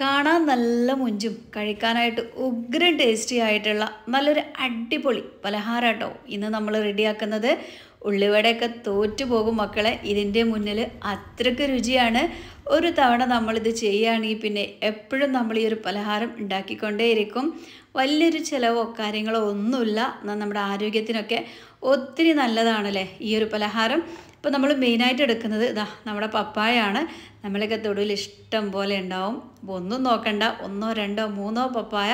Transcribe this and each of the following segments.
കാണാൻ നല്ല മുഞ്ചും കഴിക്കാനായിട്ട് ഉഗ്രൻ ടേസ്റ്റി ആയിട്ടുള്ള നല്ലൊരു അടിപൊളി പലഹാരം കേട്ടോ ഇന്ന് നമ്മൾ റെഡിയാക്കുന്നത് ഉള്ളിവടയൊക്കെ തോറ്റു പോകും മക്കളെ. ഇതിന്റെ മുന്നിൽ അത്രയ്ക്ക് രുചിയാണ്. ഒരു തവണ നമ്മളിത് ചെയ്യുകയാണെങ്കിൽ പിന്നെ എപ്പോഴും നമ്മൾ ഈ ഒരു പലഹാരം ഉണ്ടാക്കിക്കൊണ്ടേയിരിക്കും. വലിയൊരു ചിലവോ കാര്യങ്ങളോ ഒന്നുമില്ല. നമ്മുടെ ആരോഗ്യത്തിനൊക്കെ ഒത്തിരി നല്ലതാണല്ലേ ഈ ഒരു പലഹാരം. ഇപ്പോൾ നമ്മൾ മെയിനായിട്ട് എടുക്കുന്നത് ഇതാ നമ്മുടെ പപ്പായാണ്. നമ്മളൊക്കെ തൊടുവിൽ ഇഷ്ടം പോലെ ഉണ്ടാവും. അപ്പോൾ ഒന്നും നോക്കണ്ട ഒന്നോ രണ്ടോ മൂന്നോ പപ്പായ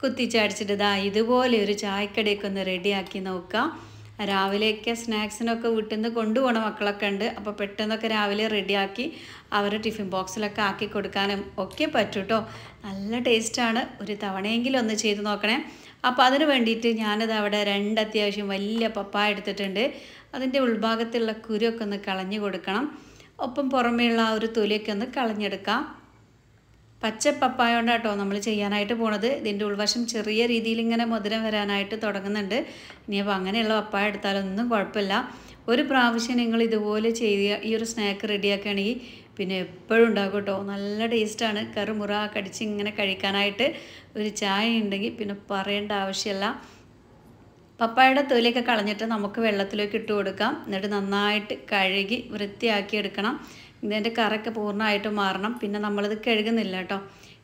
കുത്തിച്ചടിച്ചിട്ട് ഇതാ ഇതുപോലെ ഒരു ചായക്കടയൊക്കെ ഒന്ന് റെഡിയാക്കി നോക്കാം. രാവിലെയൊക്കെ സ്നാക്സിനൊക്കെ വീട്ടിൽ നിന്ന് കൊണ്ടുപോകണ മക്കളൊക്കെ ഉണ്ട്. അപ്പോൾ പെട്ടെന്നൊക്കെ രാവിലെ റെഡിയാക്കി അവരുടെ ടിഫിൻ ബോക്സിലൊക്കെ ആക്കി കൊടുക്കാനും ഒക്കെ പറ്റും കേട്ടോ നല്ല ടേസ്റ്റാണ് ഒരു തവണയെങ്കിലും ഒന്ന് ചെയ്ത് നോക്കണേ. അപ്പോൾ അതിന് വേണ്ടിയിട്ട് ഞാനിത് അവിടെ രണ്ട് അത്യാവശ്യം വലിയ പപ്പായ എടുത്തിട്ടുണ്ട്. അതിന്റെ ഉൾഭാഗത്തുള്ള കുരുവൊക്കെ ഒന്ന് കളഞ്ഞു കൊടുക്കണം. ഒപ്പം പുറമേയുള്ള ആ ഒരു തൊലിയൊക്കെ ഒന്ന് കളഞ്ഞെടുക്കാം. പച്ച പപ്പായ കൊണ്ടാട്ടോ നമ്മൾ ചെയ്യാനായിട്ട് പോണത്. ഇതിന്റെ ഉൾവശം ചെറിയ രീതിയിൽ ഇങ്ങനെ മധുരം വരാനായിട്ട് തുടങ്ങുന്നുണ്ട്. ഇനിയപ്പോൾ അങ്ങനെയുള്ള പപ്പായ എടുത്താലൊന്നും കുഴപ്പമില്ല. ഒരു പ്രാവശ്യം നിങ്ങൾ ഇതുപോലെ ചെയ്യുക ഈ ഒരു സ്നാക്ക് റെഡിയാക്കുകയാണെങ്കിൽ പിന്നെ എപ്പോഴും ഉണ്ടാകും കേട്ടോ. നല്ല ടേസ്റ്റാണ്. കറുമുറ കടിച്ച് ഇങ്ങനെ കഴിക്കാനായിട്ട് ഒരു ചായ ഉണ്ടെങ്കിൽ പിന്നെ പറയേണ്ട ആവശ്യമില്ല. പപ്പായയുടെ തൊലിയൊക്കെ കളഞ്ഞിട്ട് നമുക്ക് വെള്ളത്തിലേക്ക് ഇട്ട് കൊടുക്കാം. എന്നിട്ട് നന്നായിട്ട് കഴുകി വൃത്തിയാക്കി എടുക്കണം. ഇതിന്റെ കറൊക്കെ പൂർണമായിട്ട് മാറണം. പിന്നെ നമ്മളിത് കഴുകുന്നില്ല കേട്ടോ.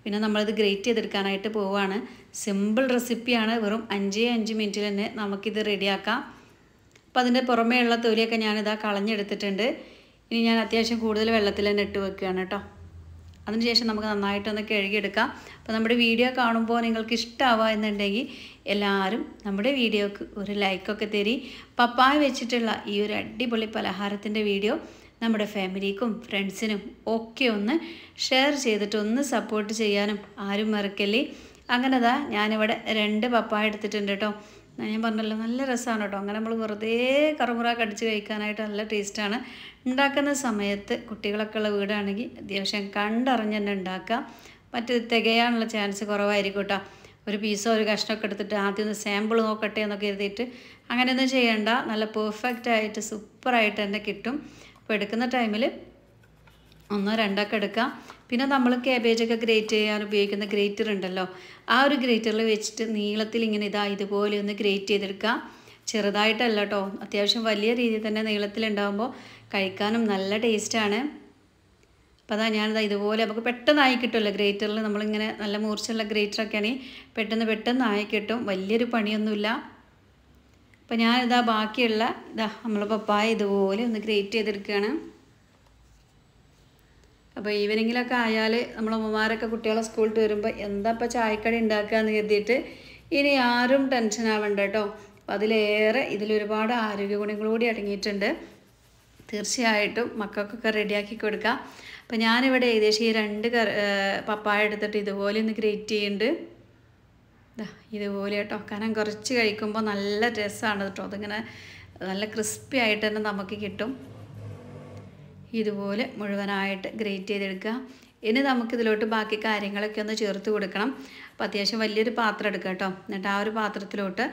പിന്നെ നമ്മളിത് ഗ്രേറ്റ് ചെയ്തെടുക്കാനായിട്ട് പോവുകയാണ് സിമ്പിൾ റെസിപ്പിയാണ്. വെറും അഞ്ച് അഞ്ച് മിനിറ്റിൽ തന്നെ നമുക്കിത് റെഡിയാക്കാം. അപ്പോൾ അതിന്റെ പുറമേ ഉള്ള തൊലിയൊക്കെ ഞാനിതാ കളഞ്ഞെടുത്തിട്ടുണ്ട്. ഇനി ഞാൻ അത്യാവശ്യം കൂടുതൽ വെള്ളത്തിൽ തന്നെ ഇട്ട് വെക്കുകയാണ് കേട്ടോ. അതിനുശേഷം നമുക്ക് നന്നായിട്ടൊന്ന് കഴുകിയെടുക്കാം. അപ്പോൾ നമ്മുടെ വീഡിയോ കാണുമ്പോൾ നിങ്ങൾക്ക് ഇഷ്ടമാവുക എന്നുണ്ടെങ്കിൽ എല്ലാവരും നമ്മുടെ വീഡിയോക്ക് ഒരു ലൈക്കൊക്കെ തരി. പപ്പായ വെച്ചിട്ടുള്ള ഈ ഒരു അടിപൊളി പലഹാരത്തിന്റെ വീഡിയോ നമ്മുടെ ഫാമിലിക്കും ഫ്രണ്ട്സിനും ഒക്കെ ഒന്ന് ഷെയർ ചെയ്തിട്ട് ഒന്ന് സപ്പോർട്ട് ചെയ്യാനും ആരും മറക്കല്ലേ? അങ്ങനെതാ ഞാനിവിടെ രണ്ട് പപ്പായ എടുത്തിട്ടുണ്ട് കേട്ടോ. ഞാൻ പറഞ്ഞല്ലോ നല്ല രസമാണ് കേട്ടോ. അങ്ങനെ നമ്മൾ വെറുതെ കറുമുറ കടിച്ച് കഴിക്കാനായിട്ട് നല്ല ടേസ്റ്റാണ് ഉണ്ടാക്കുന്ന സമയത്ത് കുട്ടികളൊക്കെ ഉള്ള വീടാണെങ്കിൽ അത്യാവശ്യം കണ്ടറിഞ്ഞ് തന്നെ ഉണ്ടാക്കാം. മറ്റ് തികയാനുള്ള ചാൻസ് കുറവായിരിക്കും കേട്ടോ. ഒരു പീസോ ഒരു കഷ്ണമൊക്കെ എടുത്തിട്ട് ആദ്യം ഒന്ന് സാമ്പിൾ നോക്കട്ടെ എന്നൊക്കെ എഴുതിയിട്ട് അങ്ങനെയൊന്നും ചെയ്യണ്ട. നല്ല പെർഫെക്റ്റ് ആയിട്ട് സൂപ്പറായിട്ട് തന്നെ കിട്ടും. അപ്പോൾ എടുക്കുന്ന ടൈമിൽ ഒന്നോ രണ്ടൊക്കെ എടുക്കാം. പിന്നെ നമ്മൾ കാബേജൊക്കെ ഗ്രേറ്റ് ചെയ്യാൻ ഉപയോഗിക്കുന്ന ഗ്രേറ്റർ ഉണ്ടല്ലോ ആ ഒരു ഗ്രേറ്ററിൽ വെച്ചിട്ട് നീളത്തിൽ ഇങ്ങനെ ഇതാ ഇതുപോലെ ഒന്ന് ഗ്രേറ്റ് ചെയ്തെടുക്കാം ചെറുതായിട്ടല്ല കേട്ടോ അത്യാവശ്യം വലിയ രീതിയിൽ തന്നെ നീളത്തിലുണ്ടാകുമ്പോൾ കഴിക്കാനും നല്ല ടേസ്റ്റാണ് അപ്പോൾ അതാ ഞാനിതാ ഇതുപോലെ നമുക്ക് പെട്ടെന്ന് ആയി കിട്ടുമല്ലോ ഗ്രേറ്ററിൽ നമ്മളിങ്ങനെ നല്ല മൂർച്ചയുള്ള ഗ്രേറ്ററൊക്കെ ആണെങ്കിൽ പെട്ടെന്ന് പെട്ടെന്ന് ആയി കിട്ടും വലിയൊരു പണിയൊന്നുമില്ല. അപ്പോൾ ഞാനിതാ ബാക്കിയുള്ള ഇതാ നമ്മൾ പപ്പായ ഇതുപോലെ ഒന്ന് ഗ്രേറ്റ് ചെയ്തെടുക്കുകയാണ്. അപ്പോൾ ഈവനിങ്ങിലൊക്കെ ആയാൽ നമ്മളമ്മമാരൊക്കെ കുട്ടികളെ സ്കൂളിൽ വരുമ്പോൾ എന്താ ഇപ്പോൾ ചായക്കടി ഉണ്ടാക്കുക എന്ന് കരുതിയിട്ട് ഇനി ആരും ടെൻഷൻ ആവണ്ട കേട്ടോ അപ്പം അതിലേറെ ഇതിലൊരുപാട് ആരോഗ്യ ഗുണങ്ങൾ കൂടി അടങ്ങിയിട്ടുണ്ട്. തീർച്ചയായിട്ടും മക്കൾക്കൊക്കെ റെഡിയാക്കി കൊടുക്കുക അപ്പം ഞാനിവിടെ ഏകദേശം ഈ രണ്ട് പപ്പായ എടുത്തിട്ട് ഇതുപോലെ ഒന്ന് ഗ്രേറ്റ് ചെയ്യുന്നുണ്ട് ഇതാ ഇതുപോലെ കേട്ടോ കാരണം കുറച്ച് കഴിക്കുമ്പോൾ നല്ല രസമാണ് കേട്ടോ അതിങ്ങനെ നല്ല ക്രിസ്പി ആയിട്ട് തന്നെ നമുക്ക് കിട്ടും. ഇതുപോലെ മുഴുവനായിട്ട് ഗ്രേറ്റ് ചെയ്തെടുക്കുക. ഇനി നമുക്കിതിലോട്ട് ബാക്കി കാര്യങ്ങളൊക്കെ ഒന്ന് ചേർത്ത് കൊടുക്കണം. അപ്പോൾ അത്യാവശ്യം വലിയൊരു പാത്രം എടുക്കുക കേട്ടോ. എന്നിട്ട് ആ ഒരു പാത്രത്തിലോട്ട്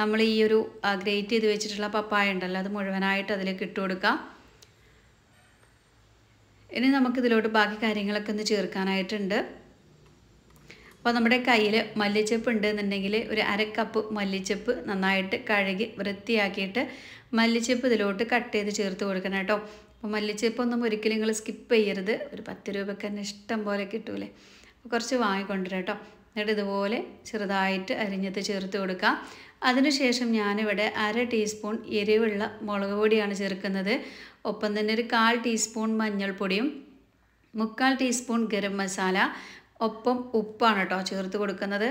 നമ്മൾ ഈ ഒരു ഗ്രേറ്റ് ചെയ്ത് വെച്ചിട്ടുള്ള പപ്പായ ഉണ്ടല്ലോ അത് മുഴുവനായിട്ട് അതിലേക്ക് ഇട്ട് കൊടുക്കാം ഇനി നമുക്കിതിലോട്ട് ബാക്കി കാര്യങ്ങളൊക്കെ ഒന്ന് ചേർക്കാനായിട്ടുണ്ട്. അപ്പോൾ നമ്മുടെ കയ്യിൽ മല്ലിച്ചപ്പ് ഉണ്ട് എന്നുണ്ടെങ്കിൽ ഒരു അര കപ്പ് മല്ലിച്ചപ്പ് നന്നായിട്ട് കഴുകി വൃത്തിയാക്കിയിട്ട് മല്ലിച്ചപ്പ് ഇതിലോട്ട് കട്ട് ചെയ്ത് ചേർത്ത് കൊടുക്കണം കേട്ടോ. അപ്പോൾ മല്ലിച്ചപ്പൊന്നും ഒരിക്കലും നിങ്ങൾ സ്കിപ്പ് ചെയ്യരുത്. ഒരു പത്ത് രൂപയ്ക്ക് തന്നെ ഇഷ്ടം പോലെ കിട്ടൂലേ. കുറച്ച് വാങ്ങിക്കൊണ്ടുവരാം കേട്ടോ. എന്നിട്ട് ഇതുപോലെ ചെറുതായിട്ട് അരിഞ്ഞത് ചേർത്ത് കൊടുക്കാം അതിനുശേഷം ഞാനിവിടെ അര ടീസ്പൂൺ എരിവുള്ള മുളക് പൊടിയാണ് ചേർക്കുന്നത്. ഒപ്പം തന്നെ ഒരു കാൽ ടീസ്പൂൺ മഞ്ഞൾപ്പൊടിയും മുക്കാൽ ടീസ്പൂൺ ഗരം മസാല ഒപ്പം ഉപ്പാണ് കേട്ടോ ചേർത്ത് കൊടുക്കുന്നത്.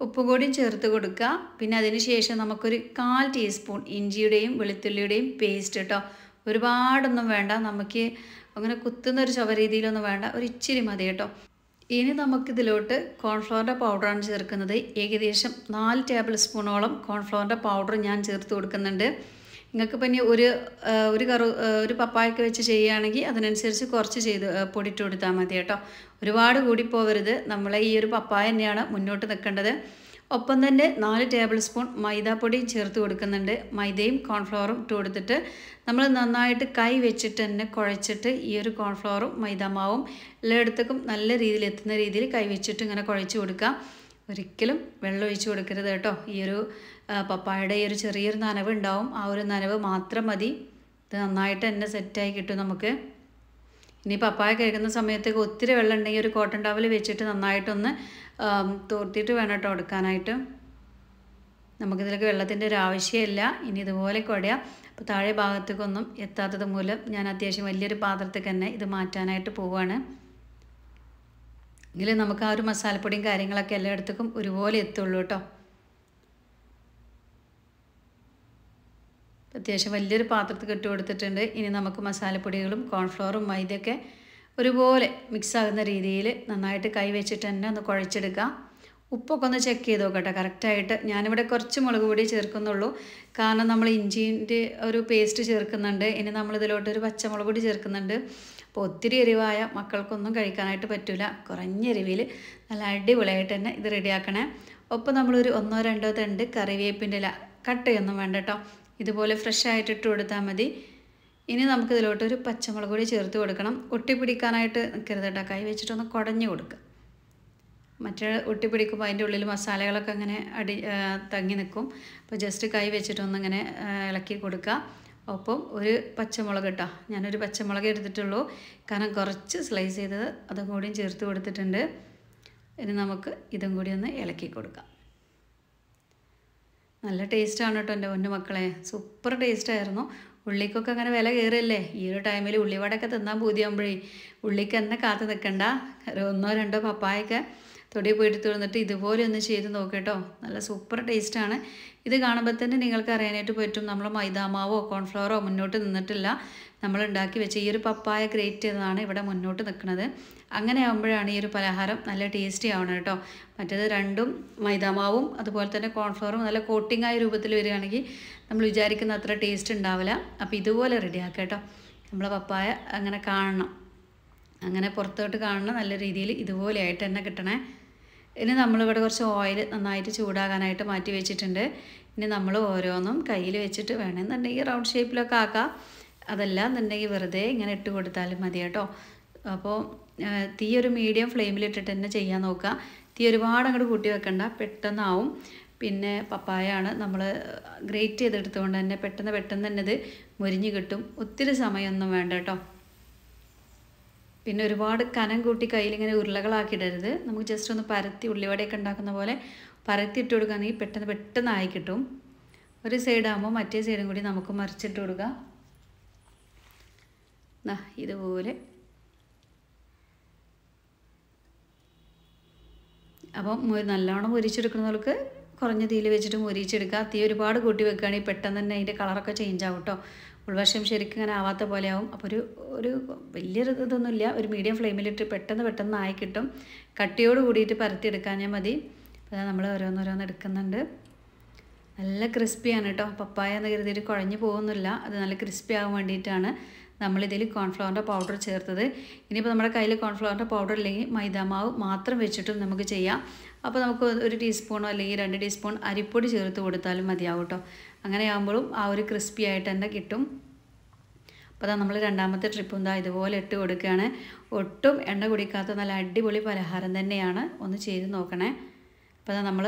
ഉപ്പ് കൂടിയും ചേർത്ത് കൊടുക്കുക. പിന്നെ അതിന് ശേഷം നമുക്കൊരു കാൽ ടീസ്പൂൺ ഇഞ്ചിയുടെയും വെളുത്തുള്ളിയുടെയും പേസ്റ്റ് കേട്ടോ ഒരുപാടൊന്നും വേണ്ട. നമുക്ക് അങ്ങനെ കുത്തുന്ന ഒരു ചവ രീതിയിലൊന്നും വേണ്ട. ഒരു ഇച്ചിരി മതി കേട്ടോ. ഇനി നമുക്കിതിലോട്ട് കോൺഫ്ലോറിന്റെ പൗഡറാണ് ചേർക്കുന്നത്. ഏകദേശം നാല് ടേബിൾ സ്പൂണോളം കോൺഫ്ലോറിന്റെ പൗഡർ ഞാൻ ചേർത്ത് കൊടുക്കുന്നുണ്ട്. നിങ്ങൾക്ക് പിന്നെ ഒരു ഒരു കറു ഒരു പപ്പായൊക്കെ വെച്ച് ചെയ്യുകയാണെങ്കിൽ അതിനനുസരിച്ച് കുറച്ച് ചെയ്ത് പൊടിയിട്ട് കൊടുത്താൽ മതി കേട്ടോ. ഒരുപാട് കൂടി പോവരുത്. നമ്മളെ ഈ ഒരു പപ്പായ തന്നെയാണ് മുന്നോട്ട് നിൽക്കേണ്ടത് ഒപ്പം തന്നെ നാല് ടേബിൾ സ്പൂൺ മൈദാപ്പൊടിയും ചേർത്ത് കൊടുക്കുന്നുണ്ട്. മൈദയും കോൺഫ്ലവറും ഇട്ട് കൊടുത്തിട്ട് നമ്മൾ നന്നായിട്ട് കൈ വെച്ചിട്ട് തന്നെ കുഴച്ചിട്ട് ഈ ഒരു കോൺഫ്ലവറും മൈദാമാവും എല്ലായിടത്തേക്കും നല്ല രീതിയിൽ എത്തുന്ന രീതിയിൽ കൈ വെച്ചിട്ട് ഇങ്ങനെ കുഴച്ച് കൊടുക്കാം. ഒരിക്കലും വെള്ളം ഒഴിച്ച് കൊടുക്കരുത് കേട്ടോ. ഈ ഒരു പപ്പായയുടെ ഈ ഒരു ചെറിയൊരു നനവ് ഉണ്ടാവും. ആ ഒരു നനവ് മാത്രം മതി. ഇത് നന്നായിട്ട് തന്നെ സെറ്റായി കിട്ടും നമുക്ക്. ഇനി പപ്പായ കഴിക്കുന്ന സമയത്തേക്ക് ഒത്തിരി വെള്ളം ഉണ്ടെങ്കിൽ ഒരു കോട്ടൺ ടവൽ വെച്ചിട്ട് നന്നായിട്ടൊന്ന് തോർത്തിയിട്ട് വേണം കേട്ടോ എടുക്കാനായിട്ട്. നമുക്കിതിലേക്ക് വെള്ളത്തിന്റെ ഒരു ആവശ്യമില്ല. ഇനി ഇതുപോലെ കുടയാം. അപ്പോൾ താഴെ ഭാഗത്തേക്കൊന്നും എത്താത്തത് മൂലം ഞാൻ അത്യാവശ്യം വലിയൊരു പാത്രത്തിൽ തന്നെ ഇത് മാറ്റാനായിട്ട് പോവുകയാണ് എങ്കിലും നമുക്ക് ആ ഒരു മസാലപ്പൊടിയും കാര്യങ്ങളൊക്കെ എല്ലായിടത്തേക്കും ഒരുപോലെ എത്തുള്ളൂ കേട്ടോ അത്യാവശ്യം വലിയൊരു പാത്രത്തിൽ കെട്ടി കൊടുത്തിട്ടുണ്ട്. ഇനി നമുക്ക് മസാലപ്പൊടികളും കോൺഫ്ലവറും മൈദയൊക്കെ ഒരുപോലെ മിക്സ് ആകുന്ന രീതിയിൽ നന്നായിട്ട് കൈ വെച്ചിട്ട് തന്നെ ഒന്ന് കുഴച്ചെടുക്കുക ഉപ്പൊക്കെ ഒന്ന് ചെക്ക് ചെയ്ത് നോക്കട്ടെ. കറക്റ്റായിട്ട് ഞാനിവിടെ കുറച്ച് മുളക് പൊടി ചേർക്കുന്നുള്ളൂ. കാരണം നമ്മൾ ഇഞ്ചിന്റെ ഒരു പേസ്റ്റ് ചേർക്കുന്നുണ്ട്. ഇനി ഒരു പച്ചമുളക് പൊടി ചേർക്കുന്നുണ്ട്. അപ്പോൾ ഒത്തിരി എരിവായ മക്കൾക്കൊന്നും കഴിക്കാനായിട്ട് പറ്റില്ല കുറഞ്ഞ എരിവിൽ നല്ല അടിപൊളിയായിട്ട് തന്നെ ഇത് റെഡിയാക്കണേ ഒപ്പം നമ്മളൊരു ഒന്നോ രണ്ടോ തണ്ട് കറിവേപ്പിന്റെ ഇല. കട്ടയൊന്നും വേണ്ട കേട്ടോ. ഇതുപോലെ ഫ്രഷ് ആയിട്ട് ഇട്ട് കൊടുത്താൽ മതി. ഇനി നമുക്ക് ഇതിലോട്ട് ഒരു പച്ചമുളക് കൂടി ചേർത്ത് കൊടുക്കണം. ഒട്ടിപ്പിടിക്കാനായിട്ട് നിൽക്കരുത് കേട്ടോ. കൈ വെച്ചിട്ടൊന്ന് കുടഞ്ഞു കൊടുക്കുക. മറ്റേ ഒട്ടിപ്പിടിക്കുമ്പോൾ അതിന്റെ ഉള്ളിൽ മസാലകളൊക്കെ അങ്ങനെ അടി തങ്ങി നിൽക്കും. അപ്പോൾ ജസ്റ്റ് കൈ വെച്ചിട്ടൊന്നിങ്ങനെ ഇങ്ങനെ ഇളക്കി കൊടുക്കുക. ഒപ്പം ഒരു പച്ചമുളക് കേട്ടോ ഞാനൊരു പച്ചമുളക് എടുത്തിട്ടുള്ളൂ. കാരണം കുറച്ച് സ്ലൈസ് ചെയ്തത് അതും കൂടിയും ചേർത്ത് കൊടുത്തിട്ടുണ്ട്. ഇനി നമുക്ക് ഇതും കൂടി ഒന്ന് ഇളക്കി കൊടുക്കാം. നല്ല ടേസ്റ്റാണ് കേട്ടോ എന്റെ പൊന്നു മക്കളെ. സൂപ്പർ ടേസ്റ്റായിരുന്നു ഉള്ളിക്കൊക്കെ അങ്ങനെ വില കയറിയല്ലേ? ഈ ഒരു ടൈമിൽ ഉള്ളിവടയൊക്കെ തിന്നാൻ പൂതിയാകുമ്പോഴേ ഉള്ളിക്ക് തന്നെ കാത്തു നിൽക്കണ്ട ഒന്നോ രണ്ടോ പപ്പായൊക്കെ തൊടി പോയിട്ട് തീർന്നിട്ട് ഇതുപോലെ ഒന്ന് ചെയ്ത് നോക്കട്ടോ നല്ല സൂപ്പർ ടേസ്റ്റാണ് ഇത് കാണുമ്പോൾ തന്നെ നിങ്ങൾക്ക് അറിയാനായിട്ട് പറ്റും. നമ്മൾ മൈദാമാവോ കോൺഫ്ലവറോ മുന്നോട്ട് നിന്നിട്ടില്ല. നമ്മൾ ഉണ്ടാക്കി വെച്ച ഈ ഒരു പപ്പായ ഗ്രേറ്റ് ചെയ്തതാണ് ഇവിടെ മുന്നോട്ട് നിൽക്കുന്നത്. അങ്ങനെ ആകുമ്പോഴാണ് ഈ ഒരു പലഹാരം നല്ല ടേസ്റ്റി ആവണം കേട്ടോ. മറ്റേത് രണ്ടും മൈദാമാവും അതുപോലെ തന്നെ കോൺഫ്ലവറും നല്ല കോട്ടിംഗ് ആയ രൂപത്തിൽ വരികയാണെങ്കിൽ നമ്മൾ വിചാരിക്കുന്ന അത്ര ടേസ്റ്റ് ഉണ്ടാവില്ല. അപ്പോൾ ഇതുപോലെ റെഡിയാക്കുക കേട്ടോ. നമ്മൾ പപ്പായ അങ്ങനെ കാണണം. അങ്ങനെ പുറത്തോട്ട് കാണണം നല്ല രീതിയിൽ ഇതുപോലെ ആയിട്ട് തന്നെ കിട്ടണേ. ഇനി നമ്മളിവിടെ കുറച്ച് ഓയിൽ നന്നായിട്ട് ചൂടാകാനായിട്ട് മാറ്റി വെച്ചിട്ടുണ്ട്. ഇനി നമ്മൾ ഓരോന്നും കയ്യിൽ വെച്ചിട്ട് വേണമെന്നുണ്ടെങ്കിൽ റൗണ്ട് ഷേപ്പിലൊക്കെ ആക്കാം. അതല്ല എന്നുണ്ടെങ്കിൽ വെറുതെ ഇങ്ങനെ ഇട്ട് കൊടുത്താലും മതി കേട്ടോ. അപ്പോൾ തീ ഒരു മീഡിയം ഫ്ലെയിമിലിട്ടിട്ട് തന്നെ ചെയ്യാൻ നോക്കുക. തീ ഒരുപാട് അങ്ങോട്ട് കൂട്ടി വെക്കണ്ട പെട്ടെന്നാവും. പിന്നെ പപ്പായാണ് നമ്മൾ ഗ്രേറ്റ് ചെയ്തെടുത്തുകൊണ്ട് തന്നെ പെട്ടെന്ന് പെട്ടെന്ന് തന്നെ ഇത് മുരിഞ്ഞ് കിട്ടും. ഒത്തിരി സമയമൊന്നും വേണ്ട കേട്ടോ. പിന്നെ ഒരുപാട് കനം കൂട്ടി കയ്യിലിങ്ങനെ ഉരുളകളാക്കിയിടരുത്. നമുക്ക് ജസ്റ്റ് ഒന്ന് പരത്തി ഉള്ളിവടയൊക്കെ ഉണ്ടാക്കുന്ന പോലെ പരത്തി ഇട്ട് കൊടുക്കുകയാണെങ്കിൽ പെട്ടെന്ന് പെട്ടെന്ന് ആയി കിട്ടും. ഒരു സൈഡാകുമ്പോൾ മറ്റേ സൈഡും കൂടി നമുക്ക് മറിച്ചിട്ട് കൊടുക്കുക ഇതുപോലെ. അപ്പം നല്ലോണം മുരിച്ചെടുക്കുന്നവർക്ക് കുറഞ്ഞ തീയിൽ വെച്ചിട്ട് മുരിച്ചെടുക്കുക തീ ഒരുപാട് കൂട്ടി വെക്കുകയാണെങ്കിൽ പെട്ടെന്ന് തന്നെ അതിന്റെ കളറൊക്കെ ചേഞ്ച് ആവും കേട്ടോ ഉൾവശം ശരിക്കും ഇങ്ങനെ ആവാത്ത പോലെ ആവും. അപ്പോൾ ഒരു ഒരു വലിയൊരു ഇതൊന്നുമില്ല. ഒരു മീഡിയം ഫ്ലെയിമിലിട്ട് പെട്ടെന്ന് പെട്ടെന്ന് ആയി കിട്ടും. കട്ടിയോട് കൂടിയിട്ട് പരത്തിയെടുക്കാഞ്ഞാൽ മതി. അപ്പോൾ നമ്മൾ ഓരോന്നോരോന്ന് എടുക്കുന്നുണ്ട്. നല്ല ക്രിസ്പിയാണ് കേട്ടോ പപ്പായ എന്ന് കരുതിയിട്ട് കുഴഞ്ഞു പോകുന്നില്ല. അത് നല്ല ക്രിസ്പി ആകാൻ വേണ്ടിയിട്ടാണ് നമ്മളിതിൽ കോൺഫ്ലവറിന്റെ പൗഡർ ചേർത്തത്. ഇനിയിപ്പോൾ നമ്മുടെ കയ്യിൽ കോൺഫ്ലവറിന്റെ പൗഡർ ഇല്ലെങ്കിൽ മൈദാമാവ് മാത്രം വെച്ചിട്ടും നമുക്ക് ചെയ്യാം. അപ്പോൾ നമുക്ക് ഒരു ടീസ്പൂണോ അല്ലെങ്കിൽ രണ്ട് ടീസ്പൂൺ അരിപ്പൊടി ചേർത്ത് കൊടുത്താലും മതിയാവും കേട്ടോ അങ്ങനെ ആകുമ്പോഴും ആ ഒരു ക്രിസ്പി ആയിട്ട് തന്നെ കിട്ടും. അപ്പോൾ അതാ നമ്മൾ രണ്ടാമത്തെ ട്രിപ്പും ഇതാ ഇതുപോലെ ഇട്ട് കൊടുക്കുകയാണ് ഒട്ടും എണ്ണ കുടിക്കാത്ത നല്ല അടിപൊളി പലഹാരം തന്നെയാണ്. ഒന്ന് ചെയ്ത് നോക്കണേ. അപ്പോൾ അതാ നമ്മൾ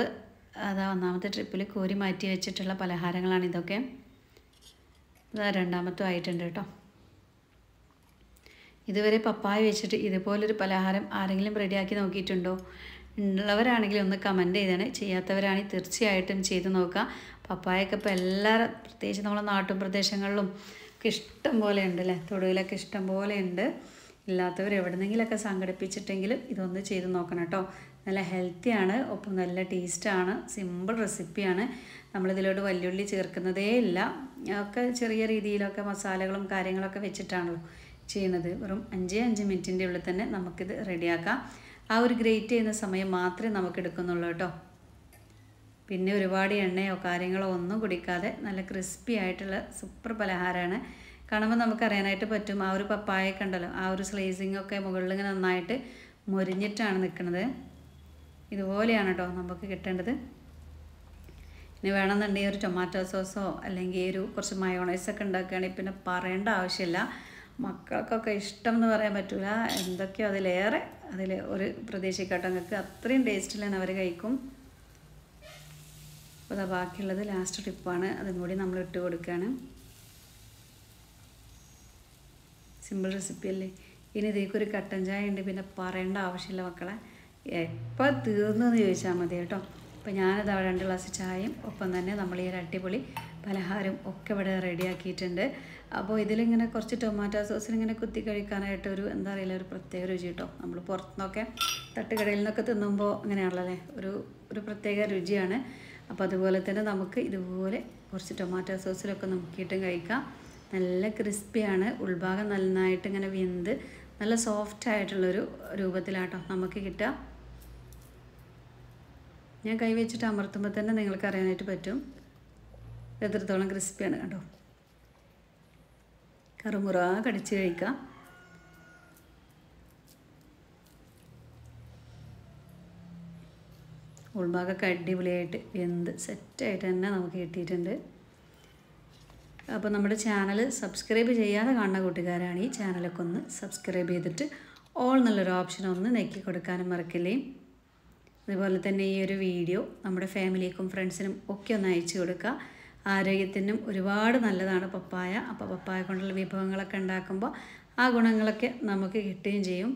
അതാ ഒന്നാമത്തെ ട്രിപ്പിൽ കോരി മാറ്റി വെച്ചിട്ടുള്ള പലഹാരങ്ങളാണ് ഇതൊക്കെ. അതാ രണ്ടാമത്തും ആയിട്ടുണ്ട് കേട്ടോ. ഇതുവരെ പപ്പായ വെച്ചിട്ട് ഇതുപോലൊരു പലഹാരം ആരെങ്കിലും റെഡിയാക്കി നോക്കിയിട്ടുണ്ടോ? ഉള്ളവരാണെങ്കിൽ ഒന്ന് കമന്റ് ചെയ്താണ് ചെയ്യാത്തവരാണെങ്കിൽ തീർച്ചയായിട്ടും ചെയ്ത് നോക്കുക പപ്പായൊക്കെ ഇപ്പോൾ എല്ലാവരും പ്രത്യേകിച്ച് നമ്മളെ നാട്ടും പ്രദേശങ്ങളിലും ഒക്കെ ഇഷ്ടം പോലെ ഉണ്ട് അല്ലേ? തൊടുവിലൊക്കെ ഇഷ്ടം പോലെ ഉണ്ട്. ഇല്ലാത്തവർ എവിടെന്നെങ്കിലൊക്കെ സംഘടിപ്പിച്ചിട്ടെങ്കിലും ഇതൊന്ന് ചെയ്ത് നോക്കണം കേട്ടോ. നല്ല ഹെൽത്തിയാണ് ഒപ്പം നല്ല ടേസ്റ്റാണ് സിമ്പിൾ റെസിപ്പിയാണ് നമ്മളിതിലോട്ട് വല്യുള്ളി ചേർക്കുന്നതേ ഇല്ല. ഒക്കെ ചെറിയ രീതിയിലൊക്കെ മസാലകളും കാര്യങ്ങളൊക്കെ വെച്ചിട്ടാണല്ലോ ചെയ്യുന്നത്. വെറും അഞ്ചേ അഞ്ച് മിനിറ്റിന്റെ ഉള്ളിൽ തന്നെ നമുക്കിത് റെഡിയാക്കാം ആ ഒരു ഗ്രേറ്റ് ചെയ്യുന്ന സമയം മാത്രമേ നമുക്ക് എടുക്കുന്നുള്ളൂ കേട്ടോ. പിന്നെ ഒരുപാട് എണ്ണയോ കാര്യങ്ങളോ ഒന്നും കുടിക്കാതെ നല്ല ക്രിസ്പി ആയിട്ടുള്ള സൂപ്പർ പലഹാരമാണ് കാണുമ്പോൾ നമുക്കറിയാനായിട്ട് പറ്റും ആ ഒരു പപ്പായൊക്കെ ഉണ്ടല്ലോ ആ ഒരു സ്ലൈസിങ് ഒക്കെ മുകളിൽ ഇങ്ങനെ നന്നായിട്ട് മുരിഞ്ഞിട്ടാണ് നിൽക്കുന്നത്. ഇതുപോലെയാണ് കേട്ടോ നമുക്ക് കിട്ടേണ്ടത്. ഇനി വേണമെന്നുണ്ടെങ്കിൽ ഒരു ടൊമാറ്റോ സോസോ അല്ലെങ്കിൽ ഒരു കുറച്ച് മയോണൈസൊക്കെ ഉണ്ടാക്കുകയാണെങ്കിൽ പിന്നെ പറയേണ്ട ആവശ്യമില്ല. മക്കൾക്കൊക്കെ ഇഷ്ടം എന്ന് പറയാൻ പറ്റില്ല എന്തൊക്കെയോ അതിലേറെ അതിൽ ഒരു പ്രതീക്ഷിക്കട്ടെ നിങ്ങൾക്ക് അത്രയും ടേസ്റ്റിലാണ് അവർ കഴിക്കും. അപ്പോൾ അതാ ബാക്കിയുള്ളത് ലാസ്റ്റ് ടിപ്പാണ്. അതും കൂടി നമ്മൾ ഇട്ട് കൊടുക്കുകയാണ് സിമ്പിൾ റെസിപ്പി അല്ലേ? ഇനി ഇതേക്കൊരു കട്ടൻ ചായ ഉണ്ട്. പിന്നെ പറയേണ്ട ആവശ്യമില്ല മക്കളെ. എപ്പോൾ തീർന്നു എന്ന് ചോദിച്ചാൽ മതി കേട്ടോ. അപ്പോൾ ഞാനത് രണ്ട് ഗ്ലാസ് ചായയും ഒപ്പം തന്നെ നമ്മൾ ഈ ഒരു അടിപൊളി പലഹാരം ഒക്കെ ഇവിടെ റെഡിയാക്കിയിട്ടുണ്ട് അപ്പോൾ ഇതിലിങ്ങനെ കുറച്ച് ടൊമാറ്റോ സോസിൽ ഇങ്ങനെ കുത്തി കഴിക്കാനായിട്ട് ഒരു എന്താ അറിയില്ല ഒരു പ്രത്യേക രുചി കേട്ടോ. നമ്മൾ പുറത്തുനിന്നൊക്കെ തട്ടുകടയിൽ നിന്നൊക്കെ തിന്നുമ്പോൾ അങ്ങനെയാണല്ലോ അല്ലേ? ഒരു ഒരു പ്രത്യേക രുചിയാണ്. അപ്പോൾ അതുപോലെ തന്നെ നമുക്ക് ഇതുപോലെ കുറച്ച് ടൊമാറ്റോ സോസിലൊക്കെ നോക്കിയിട്ടും കഴിക്കാം. നല്ല ക്രിസ്പിയാണ് ഉൾഭാഗം നന്നായിട്ട് ഇങ്ങനെ വെന്ത് നല്ല സോഫ്റ്റ് ആയിട്ടുള്ളൊരു രൂപത്തിലാട്ടോ നമുക്ക് കിട്ടുക. ഞാൻ കൈ വെച്ചിട്ട് അമർത്തുമ്പോൾ തന്നെ നിങ്ങൾക്ക് അറിയാനായിട്ട് പറ്റും. എത്രത്തോളം ക്രിസ്പിയാണ് കേട്ടോ കറുമുറ കടിച്ച് കഴിക്കാം. ഉൾഭാഗമൊക്കെ അടിപൊളിയായിട്ട് എന്ത് സെറ്റായിട്ട് തന്നെ നമുക്ക് കിട്ടിയിട്ടുണ്ട്. അപ്പോൾ നമ്മുടെ ചാനൽ സബ്സ്ക്രൈബ് ചെയ്യാതെ കാണുന്ന കൂട്ടുകാരാണ് ഈ ചാനലൊക്കെ ഒന്ന് സബ്സ്ക്രൈബ് ചെയ്തിട്ട് ഓൾ എന്നുള്ളൊരു ഓപ്ഷൻ ഒന്ന് നെക്കി കൊടുക്കാനും മറക്കില്ലേ. അതുപോലെ തന്നെ ഈ ഒരു വീഡിയോ നമ്മുടെ ഫാമിലിക്കും ഫ്രണ്ട്സിനും ഒക്കെ ഒന്ന് അയച്ചു കൊടുക്കുക. ആരോഗ്യത്തിനും ഒരുപാട് നല്ലതാണ് പപ്പായ. അപ്പോൾ പപ്പായ കൊണ്ടുള്ള വിഭവങ്ങളൊക്കെ ഉണ്ടാക്കുമ്പോൾ ആ ഗുണങ്ങളൊക്കെ നമുക്ക് കിട്ടുകയും ചെയ്യും.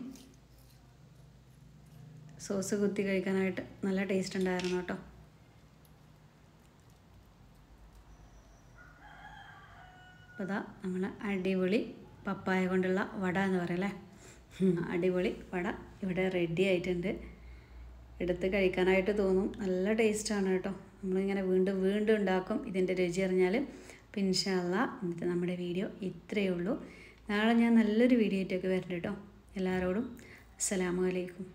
സോസ് കുത്തി കഴിക്കാനായിട്ട് നല്ല ടേസ്റ്റ് ഉണ്ടായിരുന്നു കേട്ടോ. അപ്പോൾ ഇതാ നമ്മൾ അടിപൊളി പപ്പായ കൊണ്ടുള്ള വട എന്ന് പറയല്ലേ അടിപൊളി വട ഇവിടെ റെഡി ആയിട്ടുണ്ട്. എടുത്ത് കഴിക്കാനായിട്ട് തോന്നും. നല്ല ടേസ്റ്റാണ് കേട്ടോ. നമ്മളിങ്ങനെ വീണ്ടും വീണ്ടും ഉണ്ടാക്കും. ഇതിന്റെ രുചി അറിഞ്ഞാൽ ഇൻഷാല്ല ഇന്നത്തെ നമ്മുടെ വീഡിയോ ഇത്രയേ ഉള്ളൂ. നാളെ ഞാൻ നല്ലൊരു വീഡിയോ ആയിട്ടൊക്കെ വരണ്ട കേട്ടോ. എല്ലാവരോടും അസ്സലാമു അലൈക്കും.